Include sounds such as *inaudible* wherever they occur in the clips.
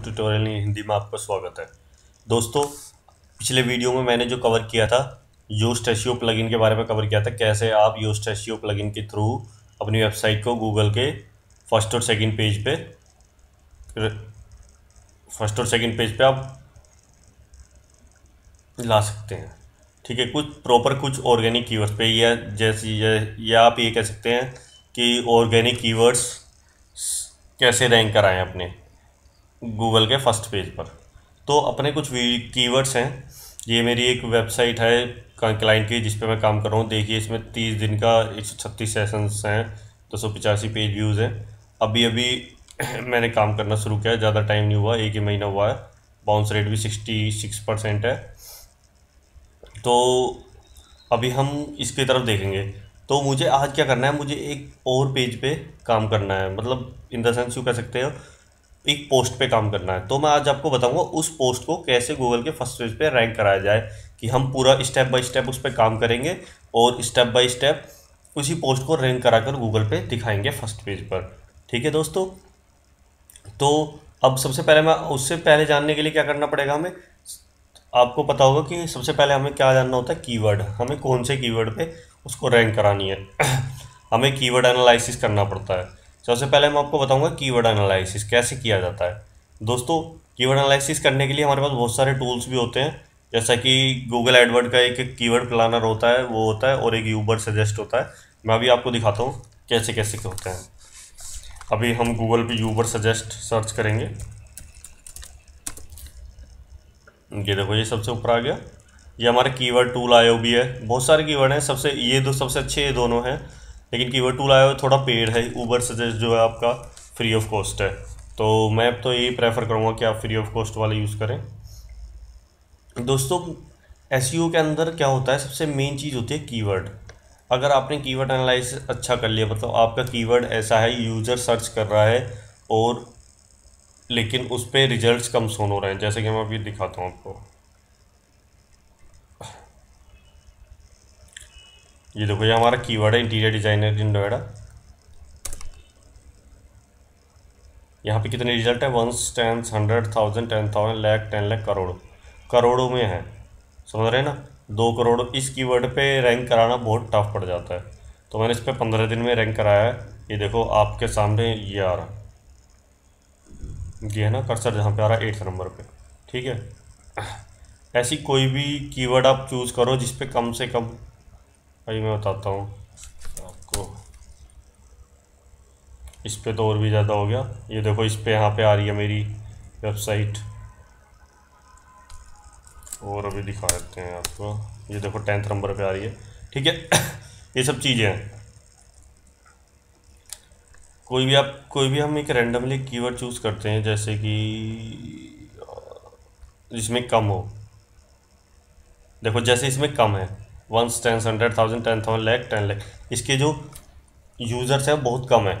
Tutorial इन हिंदी में आपका स्वागत है। दोस्तों, पिछले वीडियो में मैंने जो कवर किया था योस्ट एशियो प्लगइन के बारे में कवर किया था, कैसे आप योस्ट एशियो प्लगइन के थ्रू अपनी वेबसाइट को गूगल के फ़र्स्ट और सेकंड पेज पे फ़र्स्ट और सेकंड पेज पे आप ला सकते हैं। ठीक है, कुछ प्रॉपर कुछ ऑर्गेनिक कीवर्ड्स पे या जैसे, या आप ये कह सकते हैं कि ऑर्गेनिक कीवर्ड्स कैसे रैंक कराएँ अपने। गूगल के फ़र्स्ट पेज पर। तो अपने कुछ कीवर्ड्स हैं। ये मेरी एक वेबसाइट है क्लाइंट की, जिस पे मैं काम कर रहा हूँ। देखिए, इसमें तीस दिन का एक सौ छत्तीस सेशंस हैं, दो सौ पचासी पेज व्यूज़ हैं। अभी अभी *clears throat* मैंने काम करना शुरू किया ज़्यादा टाइम नहीं हुआ, एक ही महीना हुआ है। बाउंस रेट भी सिक्सटी सिक्स परसेंट है। तो अभी हम इसकी तरफ़ देखेंगे। तो मुझे आज क्या करना है? मुझे एक और पेज पे काम करना है। मतलब इन द सेंस यू कह सकते हो एक पोस्ट पे काम करना है। तो मैं आज आपको बताऊँगा उस पोस्ट को कैसे गूगल के फ़र्स्ट पेज पे रैंक कराया जाए कि हम पूरा स्टेप बाय स्टेप उस पर काम करेंगे और स्टेप बाय स्टेप उसी पोस्ट को रैंक कराकर गूगल पे दिखाएँगे फ़र्स्ट पेज पर। ठीक है दोस्तों? तो अब सबसे पहले मैं, उससे पहले जानने के लिए क्या करना पड़ेगा हमें? आपको पता होगा कि सबसे पहले हमें क्या जानना होता है? कीवर्ड हमें कौन से कीवर्ड पे उसको रैंक करानी है? *clears throat* हमें कीवर्ड एनालिसिस करना पड़ता है। सबसे पहले मैं आपको बताऊँगा कीवर्ड एनालिसिस कैसे किया जाता है। दोस्तों कीवर्ड एनालिसिस करने के लिए हमारे पास बहुत सारे टूल्स भी होते हैं। जैसा कि गूगल एडवर्ड का एक कीवर्ड प्लानर होता है, वो होता है और एक यूबर सजेस्ट होता है। मैं अभी आपको दिखाता हूँ कैसे कैसे होते हैं। अभी हम गूगल पे यूबर सजेस्ट सर्च करेंगे। ये देखो, ये सबसे ऊपर आ गया। ये हमारा कीवर्ड टूल आयो भी है। बहुत सारे कीवर्ड हैं। सबसे, ये दो, सबसे अच्छे ये दोनों हैं। लेकिन कीवर्ड टूल आया हुआ थोड़ा पेड है ऊबर सजेस्ट जो है आपका फ्री ऑफ़ कॉस्ट है। तो मैं तो यही प्रेफर करूँगा कि आप फ्री ऑफ़ कॉस्ट वाले यूज़ करें। दोस्तों एस e के अंदर क्या होता है, सबसे मेन चीज़ होती है कीवर्ड अगर आपने कीवर्ड एनालाइसिस अच्छा कर लिया मतलब आपका कीवर्ड ऐसा है यूज़र सर्च कर रहा है, और लेकिन उस पर रिज़ल्ट कम सोन हो रहे हैं, जैसे कि मैं अभी दिखाता हूँ आपको। ये देखो ये हमारा कीवर्ड है इंटीरियर डिज़ाइनर इन नोएडा। यहाँ पे कितने रिज़ल्ट है? One ten hundred thousand ten thousand lakh ten lakh crore. करोड़ों में है। समझ रहे हैं ना? दो करोड़, इस कीवर्ड पे रैंक कराना बहुत टफ पड़ जाता है। तो मैंने इस पर पंद्रह दिन में रैंक कराया है। ये देखो, आपके सामने ये आ रहा ये है ना कर्सर जहाँ पे आ रहा है एट्थ नंबर पे। ठीक है? ऐसी कोई भी कीवर्ड आप चूज़ करो जिस पे कम से कम भाई मैं बताता हूँ आपको। इस पे तो और भी ज़्यादा हो गया। ये देखो, इस पर यहाँ पे आ रही है मेरी वेबसाइट। और अभी दिखा देते हैं आपको। ये देखो, टेंथ नंबर पे आ रही है। ठीक है, *coughs* ये सब चीज़ें हैं। कोई भी आप, कोई भी हम एक रैंडमली कीवर्ड चूज़ करते हैं, जैसे कि, जिसमें कम हो। देखो, जैसे इसमें कम है once ten hundred thousand ten thousand lakh ten lakh इसके जो यूज़र्स हैं बहुत कम है,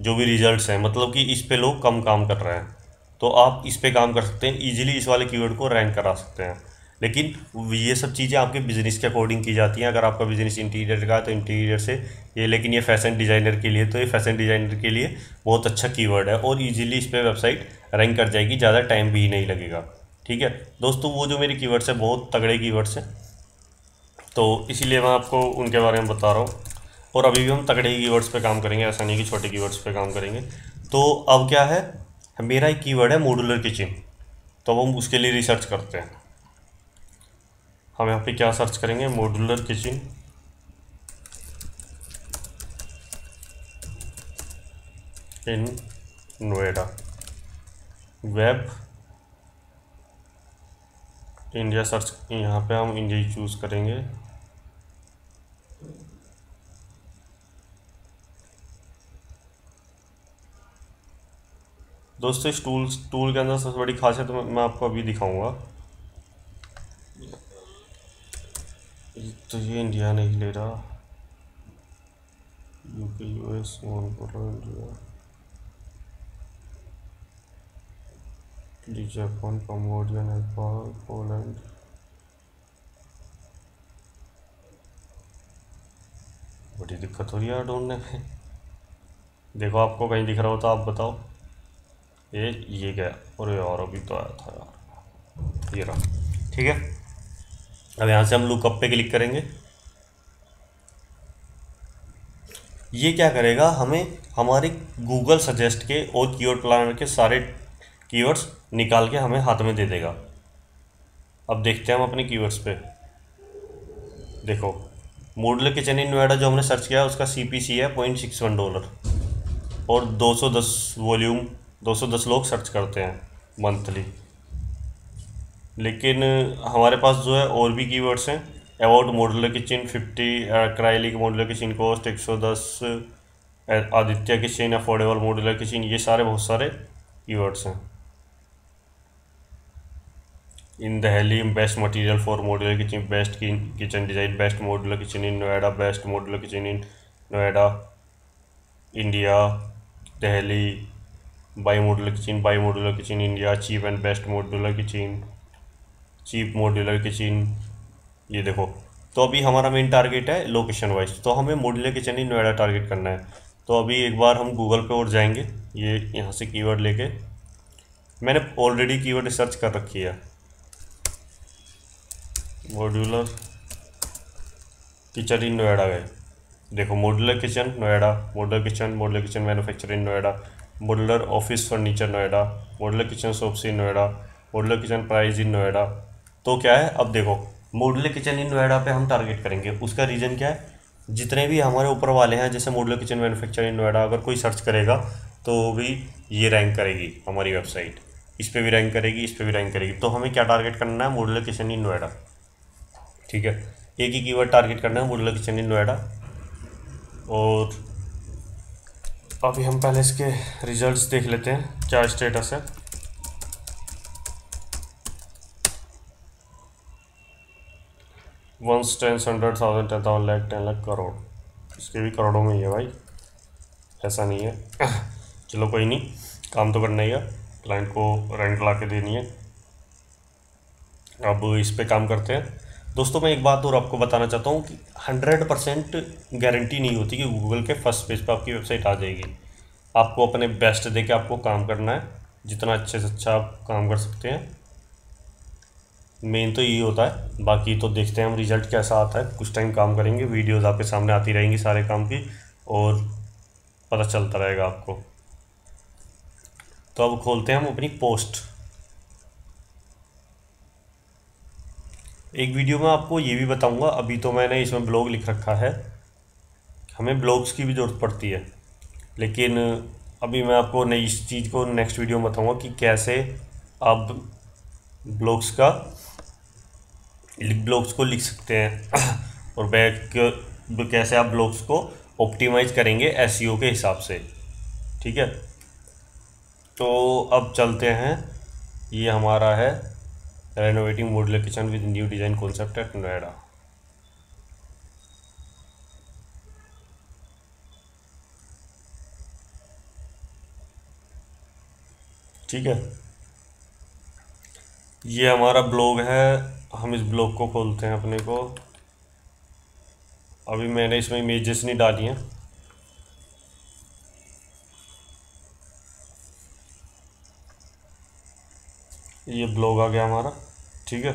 जो भी रिजल्ट्स हैं। मतलब कि इस पे लोग कम काम कर रहे हैं। तो आप इस पे काम कर सकते हैं इजीली इस वाले कीवर्ड को रैंक करा सकते हैं। लेकिन ये सब चीज़ें आपके बिज़नेस के अकॉर्डिंग की जाती हैं। अगर आपका बिज़नेस इंटीरियर का है तो इंटीरियर से ये, लेकिन ये फ़ैशन डिज़ाइनर के लिए तो ये फ़ैशन डिज़ाइनर के लिए बहुत अच्छा कीवर्ड है। और इजीली इस पर वेबसाइट रैंक कर जाएगी, ज़्यादा टाइम भी नहीं लगेगा। ठीक है? दोस्तों, वो जो मेरी कीवर्ड्स है, बहुत तगड़े कीवर्ड्स हैं। तो इसीलिए मैं आपको उनके बारे में बता रहा हूँ। और अभी भी हम तगड़े कीवर्ड्स पे काम करेंगे, ऐसा नहीं कि छोटे कीवर्ड्स पे काम करेंगे। तो अब क्या है, मेरा एक कीवर्ड है मॉडुलर किचन तो अब हम उसके लिए रिसर्च करते हैं। हम यहाँ पे क्या सर्च करेंगे? Modular kitchen in Noida web India search यहाँ पे हम इंडिया ही चूज़ करेंगे। दोस्तों, इस टूल टूल के अंदर सबसे बड़ी खासियत तो मैं आपको अभी दिखाऊँगा। तो ये इंडिया नहीं ले रहा। UK US India. Japan Cambodia Nepal, Poland. बड़ी दिक्कत हो रही है ढूँढने में। देखो, आपको कहीं दिख रहा हो तो आप बताओ। ये ये क्या अरे यार अभी तो आया था यार ये रहा ठीक है? अब यहाँ से हम लुकअप पे क्लिक करेंगे। ये क्या करेगा? हमें हमारे गूगल सजेस्ट के और कीवर्ड प्लानर के सारे कीवर्ड्स निकाल के हमें हाथ में दे देगा। अब देखते हैं हम अपने कीवर्ड्स पे। देखो मॉडल किचन इन नोएडा जो हमने सर्च किया, उसका सी है पॉइंट सिक्स वन डॉलर और 210 वॉल्यूम 210 लोग सर्च करते हैं मंथली। लेकिन हमारे पास जो है और भी कीवर्ड्स हैं। About modular kitchen fifty acrylic modular kitchen cost एक सौ दस Aditya kitchen affordable modular kitchen ये सारे बहुत सारे कीवर्ड्स हैं। In Delhi best material for modular kitchen best kitchen design best modular kitchen in Noida best modular kitchen in Noida India Delhi buy modular kitchen buy modular kitchen India cheap and best modular kitchen cheap modular kitchen ये देखो। तो अभी हमारा main target है location wise तो हमें modular kitchen ही Noida target करना है। तो अभी एक बार हम गूगल पे और जाएँगे, ये यहाँ से कीवर्ड लेके। मैंने ऑलरेडी कीवर्ड सर्च कर रखी है। मॉड्यूलर किचन इन नोएडा गए। देखो modular kitchen Noida modular kitchen modular kitchen manufacture in Noida modular office furniture Noida modular kitchen shops in Noida modular kitchen price in Noida. तो क्या है? अब देखो मॉडुलर किचन इन नोएडा पे हम टारगेट करेंगे। उसका रीज़न क्या है? जितने भी हमारे ऊपर वाले हैं, जैसे modular kitchen manufacture in Noida, अगर कोई सर्च करेगा तो भी ये रैंक करेगी हमारी वेबसाइट इस पर भी रैंक करेगी, इस पर भी रैंक करेगी। तो हमें क्या टारगेट करना है? Modular kitchen in Noida. ठीक है? एक ही कीवर्ड टारगेट करना है मॉडुलर किचन इन नोएडा। और अभी हम पहले इसके रिजल्ट्स देख लेते हैं क्या स्टेटस है। Once ten hundred thousand ten thousand lakh ten lakh crore इसके भी करोड़ों में ही है भाई। ऐसा नहीं है। चलो कोई नहीं, काम तो करना ही है। क्लाइंट को रेंट ला के देनी है। अब इस पर काम करते हैं। दोस्तों, मैं एक बात और आपको बताना चाहता हूँ कि हंड्रेड परसेंट गारंटी नहीं होती कि गूगल के फ़र्स्ट पेज पर आपकी वेबसाइट आ जाएगी। आपको अपने बेस्ट दे के आपको काम करना है। जितना अच्छे से अच्छा आप काम कर सकते हैं। मेन तो यही होता है। बाकी तो देखते हैं हम रिज़ल्ट कैसा आता है। कुछ टाइम काम करेंगे वीडियोज़ आपके सामने आती रहेंगी सारे काम की और पता चलता रहेगा आपको। तो अब खोलते हैं हम अपनी पोस्ट। एक वीडियो में आपको ये भी बताऊँगा। अभी तो मैंने इसमें ब्लॉग लिख रखा है। हमें ब्लॉग्स की भी ज़रूरत पड़ती है। लेकिन, अभी मैं आपको नई इस चीज़ को नेक्स्ट वीडियो में बताऊँगा कि कैसे आप ब्लॉग्स का ब्लॉग्स को लिख सकते हैं। *clears throat* और बैक, कैसे आप ब्लॉग्स को ऑप्टिमाइज करेंगे एस e के हिसाब से। ठीक है? तो अब चलते हैं। ये हमारा है renovating modular kitchen with new design concept at Noida ठीक है? ये हमारा ब्लॉग है। हम इस ब्लॉग को खोलते हैं अपने को। अभी मैंने इसमें इमेजेस नहीं डाली हैं। ये ब्लॉग आ गया हमारा। ठीक है?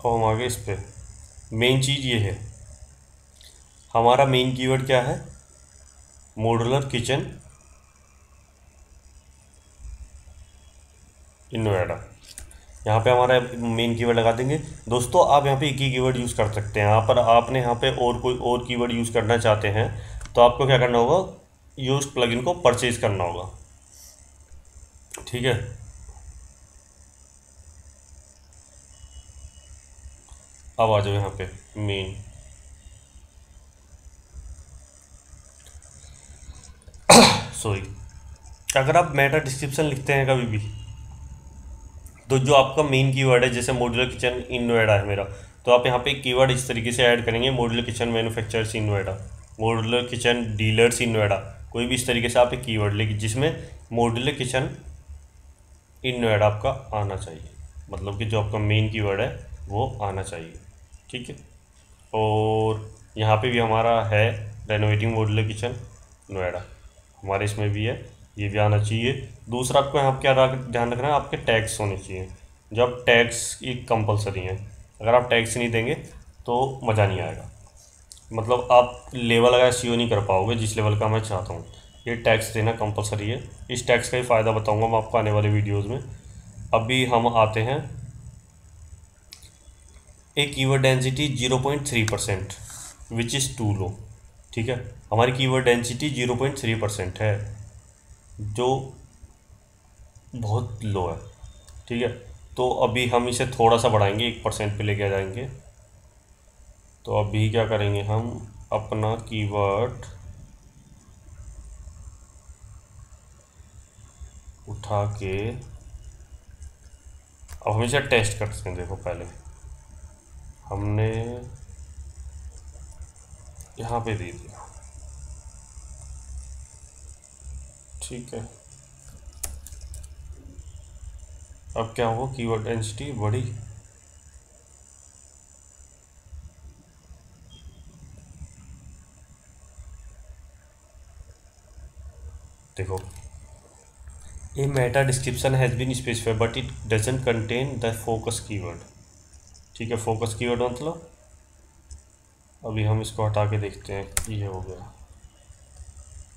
और हम आगे इस पर मेन चीज़ ये है। हमारा मेन कीवर्ड क्या है? मॉडुलर किचन इन यहाँ पे हमारा मेन कीवर्ड लगा देंगे। दोस्तों, आप यहाँ पे एक ही कीवर्ड यूज़ कर सकते हैं। यहाँ पर आपने यहाँ पे और कोई और कीवर्ड यूज़ करना चाहते हैं तो आपको क्या करना होगा? यूज़ प्लगइन को परचेज करना होगा। ठीक है? अब आ जाओ यहाँ पे मेन सॉरी *coughs* अगर आप मेटा डिस्क्रिप्शन लिखते हैं कभी भी तो जो आपका मेन कीवर्ड है, जैसे मॉड्यूलर किचन इन नोएडा है मेरा तो आप यहाँ पे कीवर्ड इस तरीके से ऐड करेंगे modular kitchen manufacturers in Noida modular kitchen dealers in Noida कोई भी इस तरीके से आप एक कीवर्ड लेंगे जिसमें मॉड्यूलर किचन इन नोएडा आपका आना चाहिए। मतलब कि जो आपका मेन कीवर्ड है, वो आना चाहिए। ठीक है? और यहाँ पे भी हमारा है रेनोवेटिंग मॉडल किचन नोएडा हमारे इसमें भी है, ये भी आना चाहिए। दूसरा आपको यहाँ क्या ध्यान रखना है, आपके टैक्स होने चाहिए। जब टैक्स एक कंपलसरी है, अगर आप टैक्स नहीं देंगे तो मज़ा नहीं आएगा। मतलब आप लेवल अगर सी नहीं कर पाओगे, जिस लेवल का मैं चाहता हूँ, ये टैक्स देना कंपलसरी है। इस टैक्स का ही फ़ायदा बताऊँगा मैं आपको आने वाले वीडियोज़ में। अभी हम आते हैं एक keyword density zero point three percent which is too low ठीक है? हमारी keyword density zero point three percent है, जो बहुत लो है, ठीक है? तो अभी हम इसे थोड़ा सा बढ़ाएँगे, एक परसेंट पे लेके आ जाएँगे। तो अभी क्या करेंगे हम? अपना कीवर्ड उठा के अब हमेशा टेस्ट करते हैं, देखो पहले। हमने यहाँ पे दे दिया। ठीक है। अब क्या हुआ? कीवर्ड डेंसिटी बढ़ी। देखो। A meta description has been specified but it doesn't contain the focus keyword ठीक है फोकस कीवर्ड मतलब? अभी हम इसको हटा के देखते हैं, ये हो गया।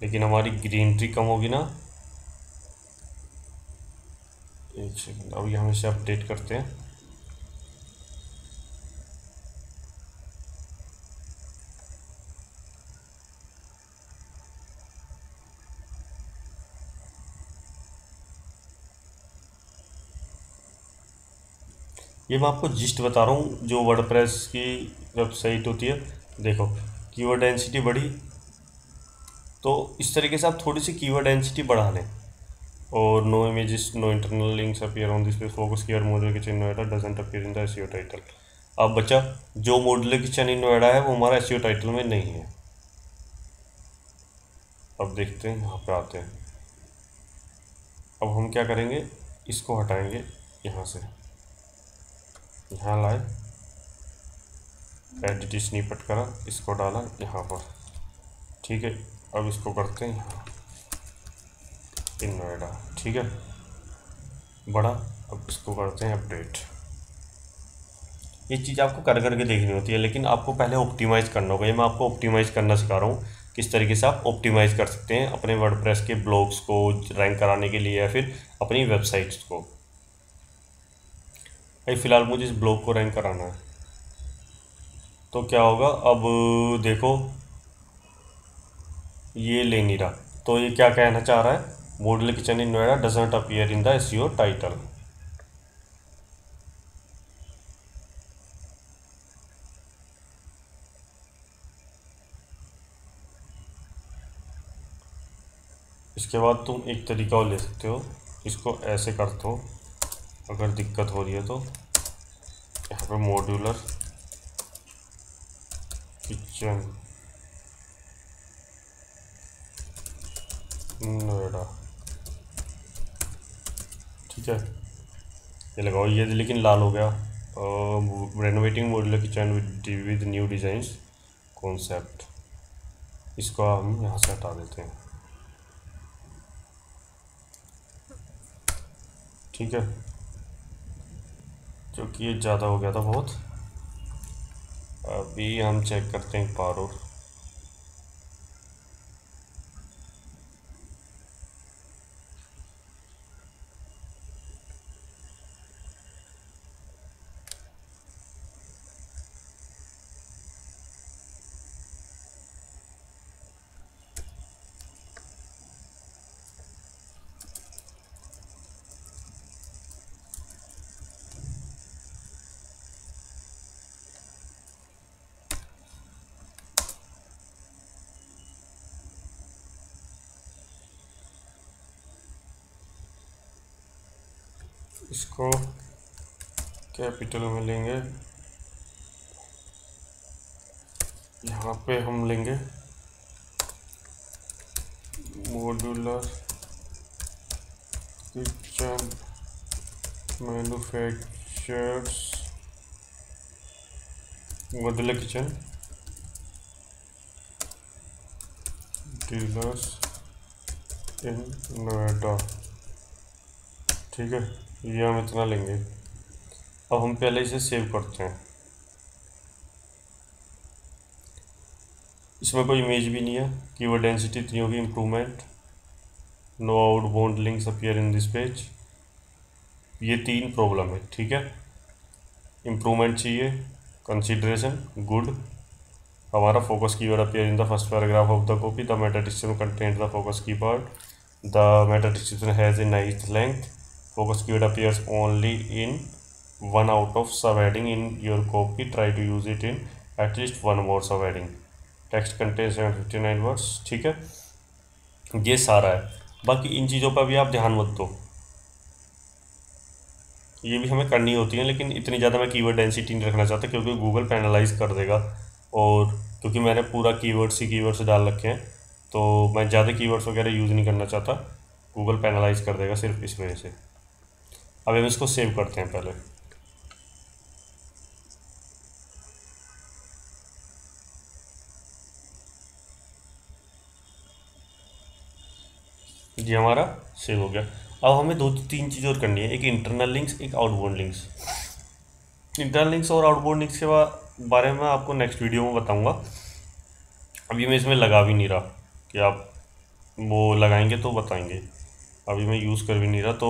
लेकिन हमारी ग्रीनरी कम होगी ना? एक सेकंड अभी हम इसे अपडेट करते हैं। ये मैं आपको जिस्ट बता रहा हूँ, जो वर्डप्रेस की वेबसाइट होती है, देखो कीवर्ड डेंसिटी बढ़ी तो इस तरीके से आप थोड़ी सी कीवर्ड डेंसिटी बढ़ा लें, और no images no internal links appear on this page focus keyword model kitchen Noida doesn't appear in the SEO title अब बच्चा, जो मॉडल किचन इन नोएडा है, वो हमारा एसईओ टाइटल में नहीं है। अब देखते हैं, यहाँ पे आते हैं। अब हम क्या करेंगे? इसको हटाएँगे, यहाँ से। यहाँ लाए। एडिट स्नीपट करा, इसको डाला यहाँ पर। ठीक है, अब इसको करते हैं यहाँ। इन नोएडा ठीक है? बड़ा, अब इसको करते हैं अपडेट ये चीज़ आपको कर करके देखनी होती है, लेकिन आपको पहले ऑप्टिमाइज़ करना होगा। ये मैं आपको ऑप्टिमाइज़ करना सिखा रहा हूँ, किस तरीके से आप ऑप्टिमाइज़ कर सकते हैं अपने वर्डप्रेस के ब्लॉग्स को रैंक कराने के लिए या फिर अपनी वेबसाइट्स को। भाई, फ़िलहाल मुझे इस ब्लॉग को रैंक कराना है। तो क्या होगा, अब देखो, ये ले नहीं रहा। तो ये क्या कहना चाह रहा है? Model kitchen in Noida doesn't appear in the S title इसके बाद तुम एक तरीका और ले सकते हो। इसको ऐसे कर दो अगर दिक्कत हो रही है तो यहाँ पे मॉड्यूलर किचन नोएडा। ठीक है। ये लगाओ, ये लेकिन लाल हो गया। Renovating modular kitchen with with new designs concept इसको हम यहाँ से हटा देते हैं। ठीक है। क्योंकि ये ज़्यादा हो गया था बहुत। अभी हम चेक करते हैं पावर इसको कैपिटल में लेंगे। यहाँ पे हम लेंगे modular kitchen manufactures modular kitchen dealers in Noida ठीक है? ये हम इतना लेंगे। अब हम पहले इसे सेव करते हैं। इसमें कोई इमेज भी नहीं है। कीवर्ड डेंसिटी इतनी होगी improvement no outbound links appear in this page ये तीन प्रॉब्लम है, ठीक है? इम्प्रूवमेंट चाहिए कंसिडरेशन गुड हमारा focus keyword appear in the first paragraph of the copy the meta description content the focus keyword the meta description has a nice length focus keyword appears only in one out of subheading in your copy try to use it in at least one more subheading text contains 759 words, ठीक है? ये सारा है। बाकी इन चीज़ों पर भी आप ध्यान मत दो। ये भी हमें करनी होती है, लेकिन इतनी ज़्यादा मैं कीवर्ड डेंसिटी नहीं रखना चाहता क्योंकि गूगल पैनलाइज कर देगा। और क्योंकि मैंने पूरा कीवर्ड्स ही कीवर्ड्स डाल रखे हैं तो मैं ज़्यादा कीवर्ड्स वगैरह यूज़ नहीं करना चाहता। गूगल पैनलाइज कर देगा सिर्फ़ इस वजह से। अब हम इसको सेव करते हैं पहले। जी, हमारा सेव हो गया। अब हमें दो तीन चीज़ और करनी है। एक इंटरनल लिंक्स एक आउटबोर्ड लिंक्स इंटरनल लिंक्स और आउटबोर्ड लिंक्स के बारे में आपको नेक्स्ट वीडियो में बताऊँगा। अभी मैं इसमें लगा भी नहीं रहा कि आप वो लगाएँगे तो बताएँगे। अभी मैं यूज़ कर भी नहीं रहा तो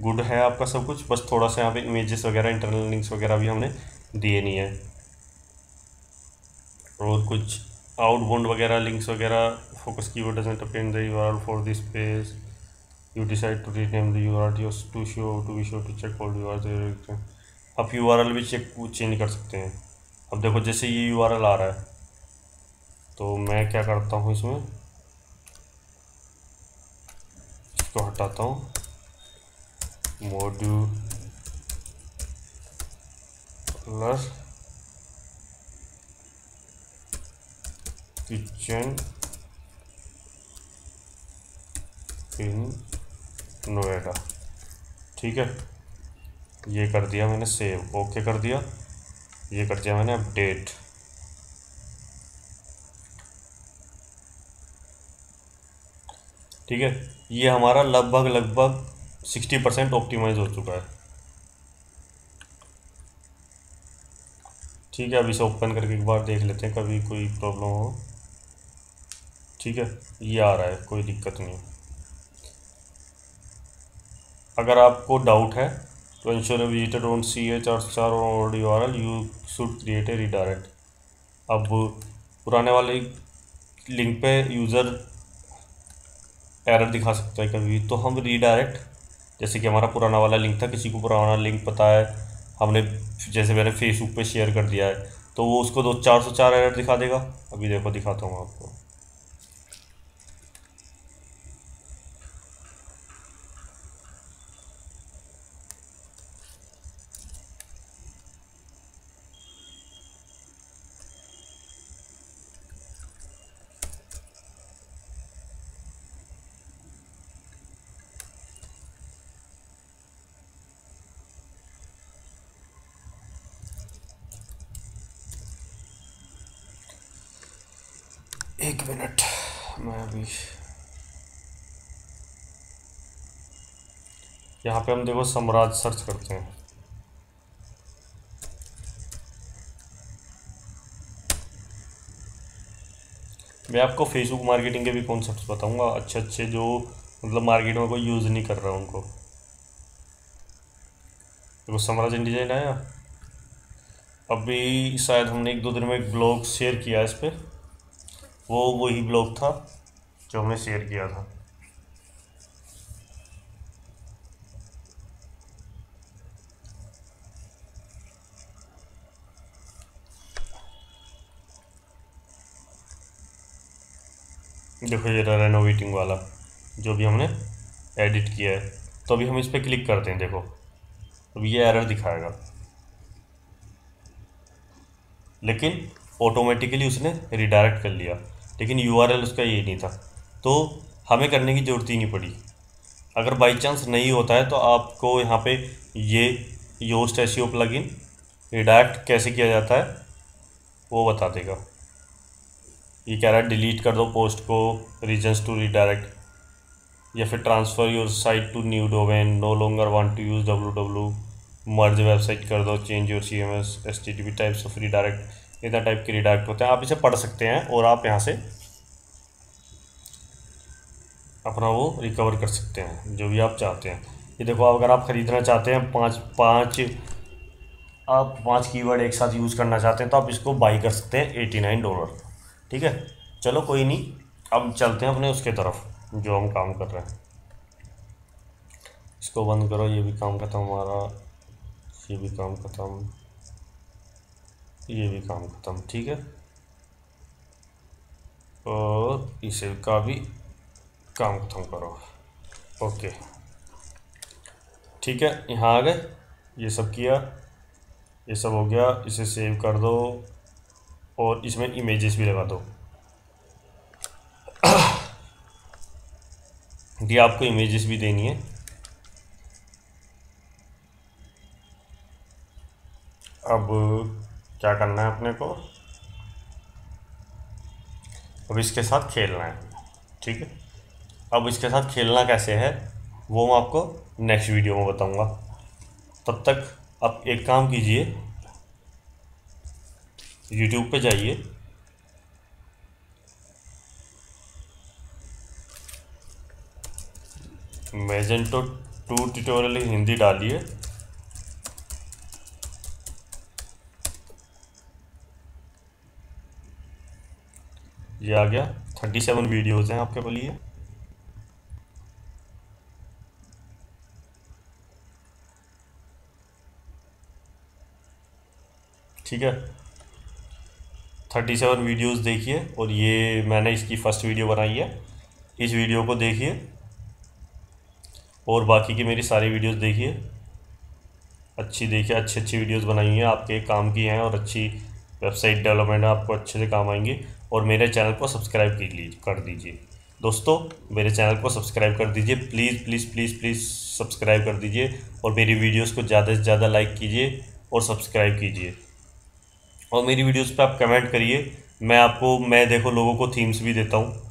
गुड है आपका सब कुछ, बस थोड़ा सा यहाँ पे इमेजेस वगैरह इंटरनल लिंक्स वगैरह भी हमने दिए नहीं है। और कुछ आउटबाउंड वगैरह लिंक्स वगैरह focus keyword doesn't in the URL for this page you decide to the URL to show to be show to check all URL आप यूआरएल भी चेक चेंज कर सकते हैं। अब देखो, जैसे ये यूआरएल आ रहा है तो मैं क्या करता हूँ इसमें? इसको हटाता हूँ। Modular किचन इन नोएडा ठीक है? ये कर दिया मैंने सेव ओके कर दिया। ये कर दिया मैंने अपडेट ठीक है? ये हमारा लगभग लगभग सिक्सटी परसेंट ऑप्टिमाइज हो चुका है। ठीक है अब इसे ओपन करके एक बार देख लेते हैं, कभी कोई प्रॉब्लम हो। ठीक है, ये आ रहा है, कोई दिक्कत नहीं। अगर आपको डाउट है तो ensure visitor don't see H R चार और U R L you should create a redirect अब पुराने वाले लिंक पे यूज़र एरर दिखा सकता है कभी तो हम रीडायरेक्ट जैसे कि हमारा पुराना वाला लिंक था, किसी को पुराना लिंक पता है, हमने जैसे मैंने फेसबुक पे शेयर कर दिया है तो वो उसको दो, चार सौ चार एरर दिखा देगा। अभी देखो, दिखाता हूँ आपको एक मिनट अभी यहाँ पे हम देखो सम्राट सर्च करते हैं। मैं आपको फेसबुक मार्केटिंग के भी कॉन्सेप्ट बताऊँगा अच्छे अच्छे जो मतलब मार्केट में कोई यूज़ नहीं कर रहा उनको। देखो सम्राज इन डिज़ाइन आया। अभी शायद हमने एक दो दिन में एक ब्लॉग शेयर किया इस पर वो वही ब्लॉग था। जो हमने शेयर किया था। देखो ये रहा रेनोवेटिंग वाला, जो भी हमने एडिट किया है। तो अभी हम इस पर क्लिक करते हैं, देखो। अब ये एरर दिखाएगा। लेकिन ऑटोमेटिकली उसने रिडायरेक्ट कर लिया। लेकिन यूआरएल उसका ये नहीं था। तो हमें करने की ज़रूरत ही नहीं पड़ी। अगर बाई चांस नहीं होता है तो आपको यहाँ पे ये Yoast S plugin redirect कैसे किया जाता है, वो बता देगा। ये कह रहा है डिलीट कर दो पोस्ट को रीजन्स टू रिडायरेक्ट या फिर transfer your site to new domain no longer want to use W W merge website कर दो change your C M S S T T P types of redirect इतना type के redirect होते हैं। आप इसे पढ़ सकते हैं और आप यहाँ से अपना वो रिकवर कर सकते हैं, जो भी आप चाहते हैं। ये देखो, अगर आप ख़रीदना चाहते हैं पाँच पाँच, आप पाँच कीवर्ड एक साथ यूज़ करना चाहते हैं तो आप इसको बाई कर सकते हैं एटी नाइन डॉलर ठीक है? चलो, कोई नहीं। अब चलते हैं अपने उसके तरफ़, जो हम काम कर रहे हैं। इसको बंद करो, ये भी काम खत्म हमारा। ये भी काम ख़त्म। ये भी काम ख़त्म, ठीक है? और इसे का भी काम ख़त्म करो। ओके। ठीक है, यहाँ आ गए। ये सब किया। ये सब हो गया। इसे सेव कर दो और इसमें इमेजेस भी लगा दो। *clears throat* ये आपको इमेजेस भी देनी है। अब क्या करना है अपने को? अब इसके साथ खेलना है। ठीक है? अब इसके साथ खेलना कैसे है, वो मैं आपको नेक्स्ट वीडियो में बताऊँगा। तब तक आप एक काम कीजिए यूट्यूब पे जाइए। मेजेंटो टू ट्यूटोरियल हिंदी डालिए। ये आ गया। थर्टी सेवन वीडियोज़ हैं आपके लिए। ठीक है? थर्टी सेवन वीडियोज़ देखिए और ये मैंने इसकी फ़र्स्ट वीडियो बनाई है। इस वीडियो को देखिए और बाकी की मेरी सारी वीडियोस देखिए। अच्छी देखिए अच्छी अच्छी वीडियोस बनाई हैं, आपके काम की हैं और अच्छी वेबसाइट डेवलपमेंट है, आपको अच्छे से काम आएँगी। और मेरे चैनल को सब्सक्राइब कर लीजिए कर दीजिए। दोस्तों, मेरे चैनल को सब्सक्राइब कर दीजिए। Please please please please subscribe कर दीजिए और मेरी वीडियोज़ को ज़्यादा से ज़्यादा लाइक कीजिए और सब्सक्राइब कीजिए। और मेरी वीडियोस पे आप कमेंट करिए। मैं आपको, मैं देखो लोगों को थीम्स भी देता हूँ।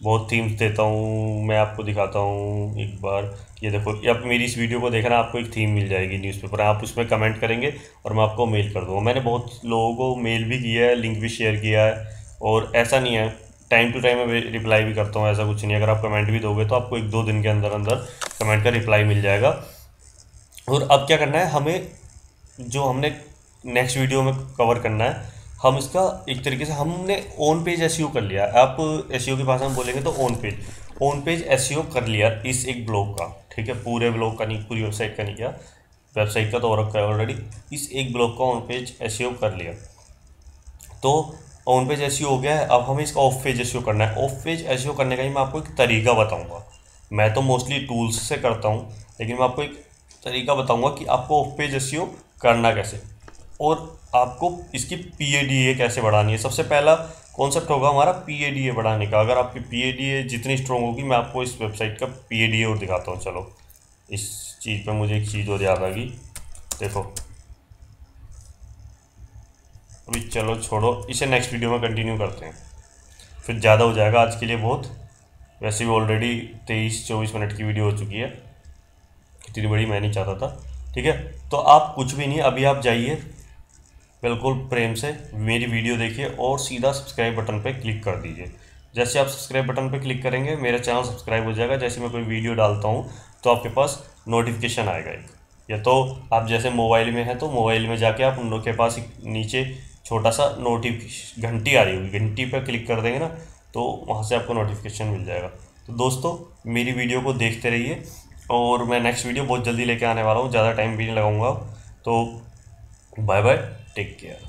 बहुत थीम्स देता हूँ। मैं आपको दिखाता हूँ एक बार। ये देखो अब मेरी इस वीडियो को देखना, आपको एक थीम मिल जाएगी न्यूज़पेपर आप उसमें कमेंट करेंगे और मैं आपको मेल कर दूँगा। मैंने बहुत लोगों को मेल भी किया है लिंक भी शेयर किया है और ऐसा नहीं है टाइम टू टाइम मैं रिप्लाई भी करता हूँ, ऐसा कुछ नहीं। अगर आप कमेंट भी दोगे तो आपको एक दो दिन के अंदर अंदर कमेंट का रिप्लाई मिल जाएगा। और अब क्या करना है, हमें जो हमने नेक्स्ट वीडियो में कवर करना है। हम इसका एक तरीके से हमने ऑन पेज एस कर लिया। आप एस की भाषा में बोलेंगे तो on page on page S कर लिया इस एक ब्लॉग का, ठीक है? पूरे ब्लॉग का नहीं, पूरी वेबसाइट का नहीं किया। वेबसाइट का तो और रखा है ऑलरेडी इस एक ब्लॉग का ऑन पेज एस कर लिया। तो ऑन पेज एस हो गया है। अब हमें इसका ऑफ़ पेज एस करना है। ऑफ़ पेज एस करने का ही मैं आपको एक तरीका बताऊँगा। मैं तो मोस्टली टूल्स से करता हूँ, लेकिन मैं आपको एक तरीका बताऊँगा कि आपको ऑफ़ पेज एस करना कैसे। और आपको इसकी पी ए डी ए कैसे बढ़ानी है? सबसे पहला कॉन्सेप्ट होगा हमारा पी ए डी ए बढ़ाने का। अगर आपकी पी ए डी ए जितनी स्ट्रॉन्ग होगी, मैं आपको इस वेबसाइट का पी ए डी ए और दिखाता हूँ। चलो, इस चीज़ पे मुझे एक चीज़ और याद आ गई। देखो, अभी चलो छोड़ो, इसे नेक्स्ट वीडियो में कंटिन्यू करते हैं। फिर ज़्यादा हो जाएगा आज के लिए बहुत। वैसे भी ऑलरेडी तेईस चौबीस मिनट की वीडियो हो चुकी है। इतनी बड़ी, मैं नहीं चाहता था। ठीक है तो आप कुछ भी नहीं, अभी आप जाइए। बिल्कुल प्रेम से मेरी वीडियो देखिए और सीधा सब्सक्राइब बटन पर क्लिक कर दीजिए। जैसे आप सब्सक्राइब बटन पर क्लिक करेंगे, मेरा चैनल सब्सक्राइब हो जाएगा। जैसे मैं कोई वीडियो डालता हूँ तो आपके पास नोटिफिकेशन आएगा एक। या तो आप जैसे मोबाइल में हैं तो मोबाइल में जाके आप उन लोग के पास नीचे छोटा सा नोटिफिकेशन घंटी आ रही होगी। घंटी पर क्लिक कर देंगे ना तो वहाँ से आपको नोटिफिकेशन मिल जाएगा। तो दोस्तों, मेरी वीडियो को देखते रहिए और मैं नेक्स्ट वीडियो बहुत जल्दी लेके आने वाला हूँ, ज़्यादा टाइम भी नहीं लगाऊँगा। तो बाय बाय Take care.